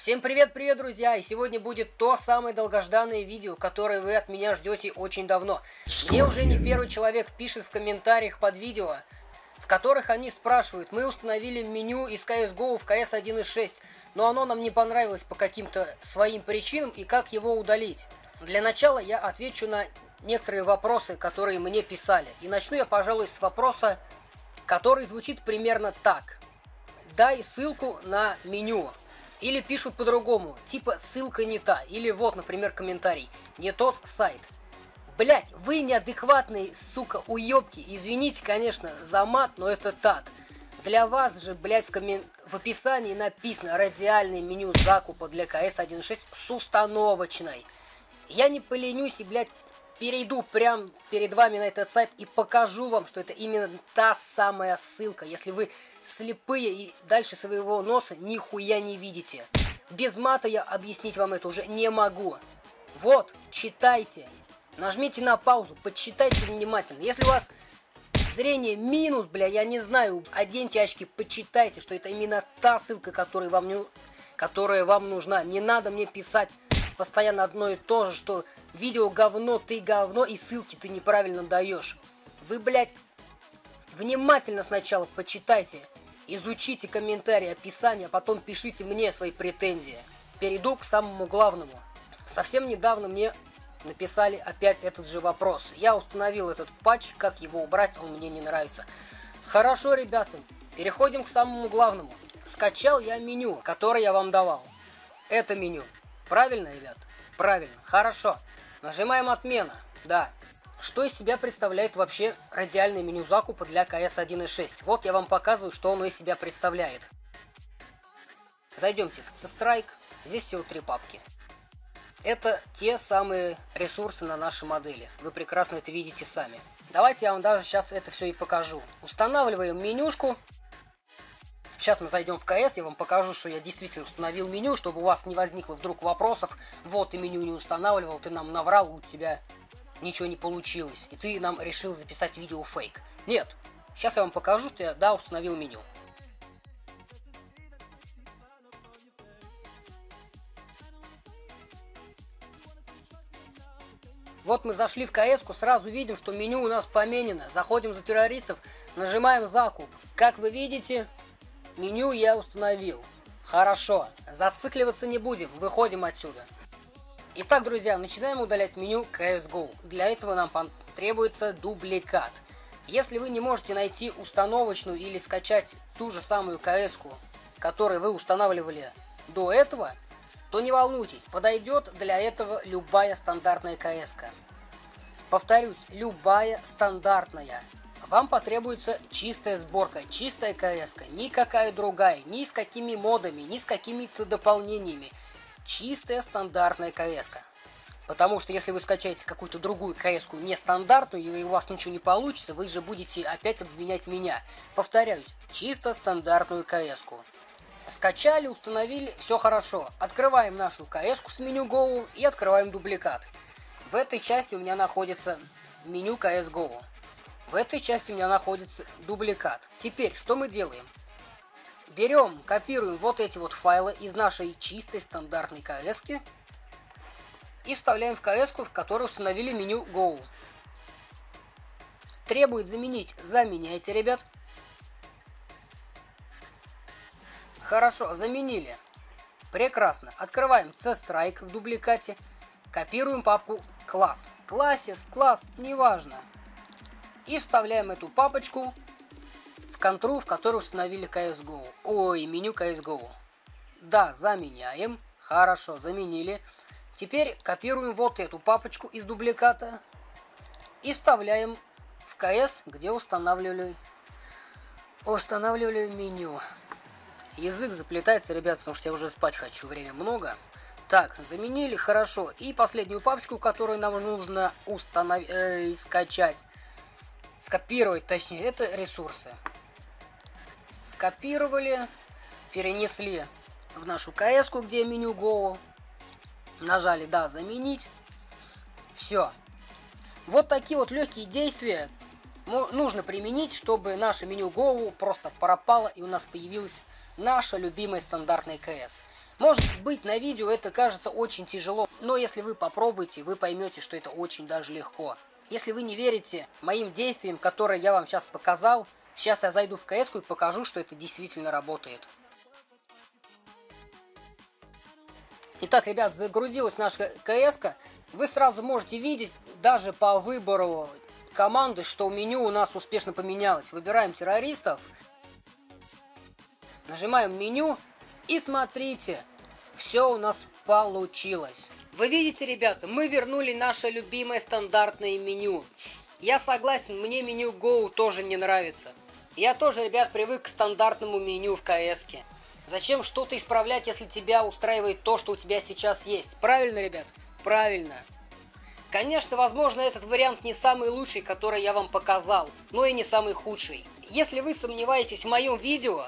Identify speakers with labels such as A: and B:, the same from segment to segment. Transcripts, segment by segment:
A: Всем привет-привет, друзья! И сегодня будет то самое долгожданное видео, которое вы от меня ждете очень давно. Мне уже не первый человек пишет в комментариях под видео, в которых они спрашивают, мы установили меню из CSGO в CS 1.6, но оно нам не понравилось по каким-то своим причинам и как его удалить. Для начала я отвечу на некоторые вопросы, которые мне писали. И начну я, пожалуй, с вопроса, который звучит примерно так. Дай ссылку на меню. Или пишут по-другому, типа ссылка не та, или вот, например, комментарий, не тот сайт. Блять, вы неадекватные, сука, уёбки. Извините, конечно, за мат, но это так. Для вас же, блять, в, коммен... в описании написано радиальное меню закупа для КС 1.6 с установочной. Я не поленюсь и, блядь, перейду прямо перед вами на этот сайт и покажу вам, что это именно та самая ссылка. Если вы слепые и дальше своего носа нихуя не видите. Без мата я объяснить вам это уже не могу. Вот, читайте. Нажмите на паузу, почитайте внимательно. Если у вас зрение минус, бля, я не знаю, оденьте очки, почитайте, что это именно та ссылка, которая вам, не, которая вам нужна. Не надо мне писать постоянно одно и то же, что видео говно, ты говно, и ссылки ты неправильно даешь. Вы, блядь, внимательно сначала почитайте, изучите комментарии, описание, а потом пишите мне свои претензии. Перейду к самому главному. Совсем недавно мне написали опять этот же вопрос. Я установил этот патч, как его убрать, он мне не нравится. Хорошо, ребята, переходим к самому главному. Скачал я меню, которое я вам давал. Это меню. Правильно, ребят? Правильно. Хорошо. Нажимаем отмена. Да. Что из себя представляет вообще радиальное меню закупа для CS 1.6? Вот я вам показываю, что оно из себя представляет. Зайдемте в C-Strike. Здесь всего три папки. Это те самые ресурсы на нашей модели. Вы прекрасно это видите сами. Давайте я вам даже сейчас это все и покажу. Устанавливаем менюшку. Сейчас мы зайдем в КС, я вам покажу, что я действительно установил меню, чтобы у вас не возникло вдруг вопросов. Вот ты меню не устанавливал, ты нам наврал, у тебя ничего не получилось, и ты нам решил записать видео фейк. Нет, сейчас я вам покажу, что я, да, установил меню. Вот мы зашли в кс сразу видим, что меню у нас поменено. Заходим за террористов, нажимаем закуп. Как вы видите, Меню я установил. Хорошо, зацикливаться не будем, выходим отсюда. Итак, друзья, начинаем удалять меню CSGO. Для этого нам потребуется дубликат. Если вы не можете найти установочную или скачать ту же самую КС, которую вы устанавливали до этого, то не волнуйтесь, подойдет для этого любая стандартная КС. -ка. Повторюсь, любая стандартная вам потребуется чистая сборка, чистая кс никакая другая, ни с какими модами, ни с какими-то дополнениями. Чистая стандартная кс -ка. Потому что если вы скачаете какую-то другую кс нестандартную, и у вас ничего не получится, вы же будете опять обвинять меня. Повторяюсь, чисто стандартную кс -ку. Скачали, установили, все хорошо. Открываем нашу кс с меню Go и открываем дубликат. В этой части у меня находится меню CSGO. В этой части у меня находится дубликат. Теперь, что мы делаем? Берем, копируем вот эти вот файлы из нашей чистой стандартной кс и вставляем в кс в которой установили меню Go. Требует заменить, заменяйте, ребят. Хорошо, заменили. Прекрасно. Открываем C-Strike в дубликате. Копируем папку класс. Классис, класс, неважно. И вставляем эту папочку в контру, в которую установили CSGO. Ой, меню CSGO. Да, заменяем. Хорошо, заменили. Теперь копируем вот эту папочку из дубликата и вставляем в CS, где устанавливали, устанавливали меню. Язык заплетается, ребят, потому что я уже спать хочу, время много. Так, заменили, хорошо. И последнюю папочку, которую нам нужно установить, э, скачать скопировать, точнее, это ресурсы. Скопировали, перенесли в нашу кс где меню Go. Нажали «Да, заменить». Все. Вот такие вот легкие действия нужно применить, чтобы наше меню Go просто пропало и у нас появилась наша любимая стандартная КС. Может быть, на видео это кажется очень тяжело, но если вы попробуете, вы поймете, что это очень даже легко. Если вы не верите моим действиям, которые я вам сейчас показал, сейчас я зайду в кс и покажу, что это действительно работает. Итак, ребят, загрузилась наша кс -ка. Вы сразу можете видеть, даже по выбору команды, что меню у нас успешно поменялось. Выбираем террористов, нажимаем меню и смотрите, все у нас получилось. Вы видите, ребята, мы вернули наше любимое стандартное меню. Я согласен, мне меню Go тоже не нравится. Я тоже, ребят, привык к стандартному меню в кс -ке. Зачем что-то исправлять, если тебя устраивает то, что у тебя сейчас есть? Правильно, ребят? Правильно. Конечно, возможно, этот вариант не самый лучший, который я вам показал, но и не самый худший. Если вы сомневаетесь в моем видео,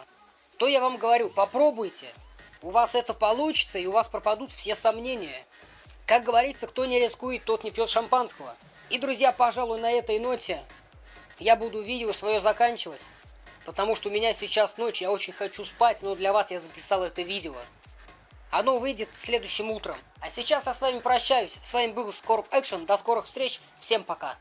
A: то я вам говорю, попробуйте. У вас это получится, и у вас пропадут все сомнения. Как говорится, кто не рискует, тот не пьет шампанского. И, друзья, пожалуй, на этой ноте я буду видео свое заканчивать. Потому что у меня сейчас ночь, я очень хочу спать, но для вас я записал это видео. Оно выйдет следующим утром. А сейчас я с вами прощаюсь. С вами был Скорб Экшен. До скорых встреч. Всем пока.